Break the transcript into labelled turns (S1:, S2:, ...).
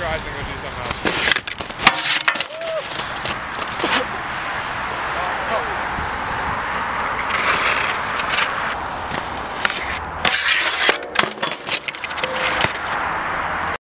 S1: guys and go do something else.